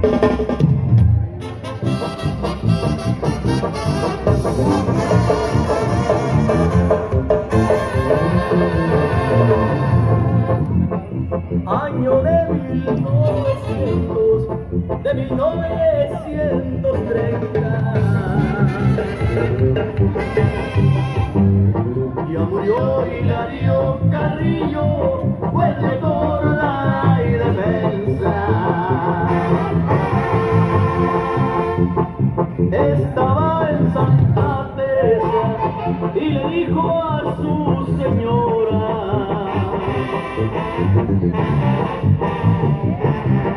Año de mil novecientos, de mil novecientos. y le dijo a su señora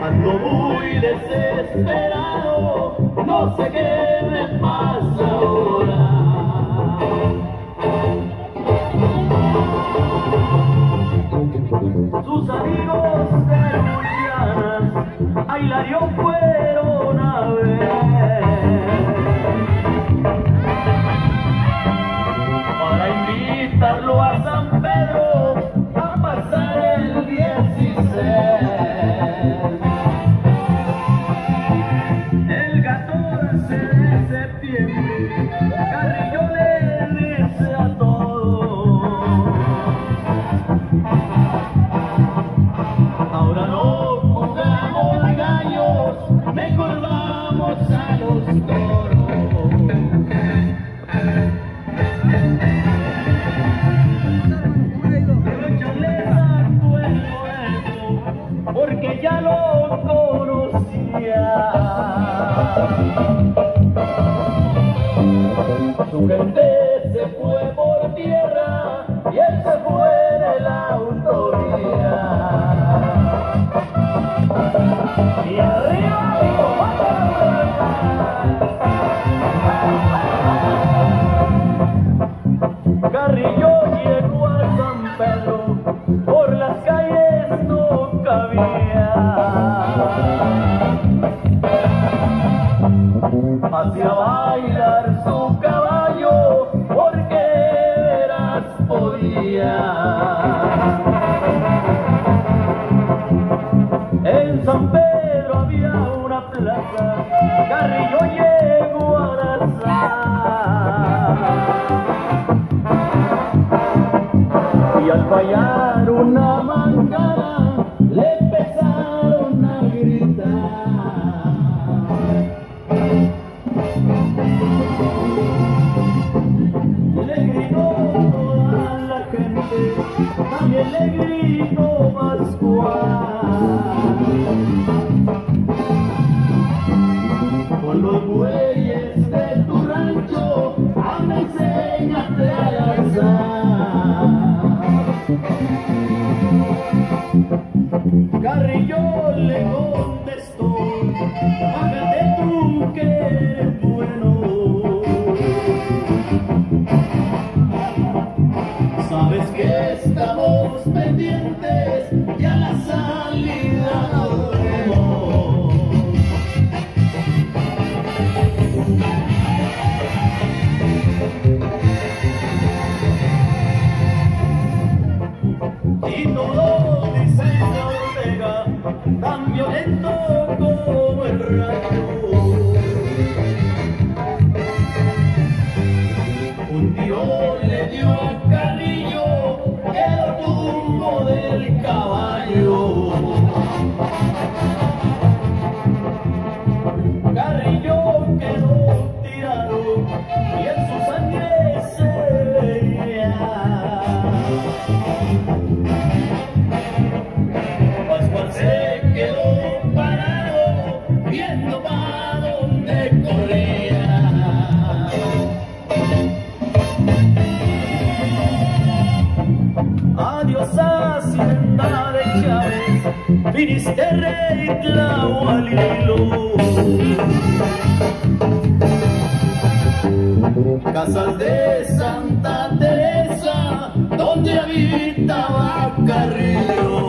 ando muy desesperado no sé qué me pasa ahora sus amigos de Julianas a Hilarión Su gente se fue por tierra y él se fue de la autoría. Y arriba. Yeah. Carrillo. como el rayo. فينستري يطلع وليلو Casas de Santa Teresa, donde habitaba Carrillo.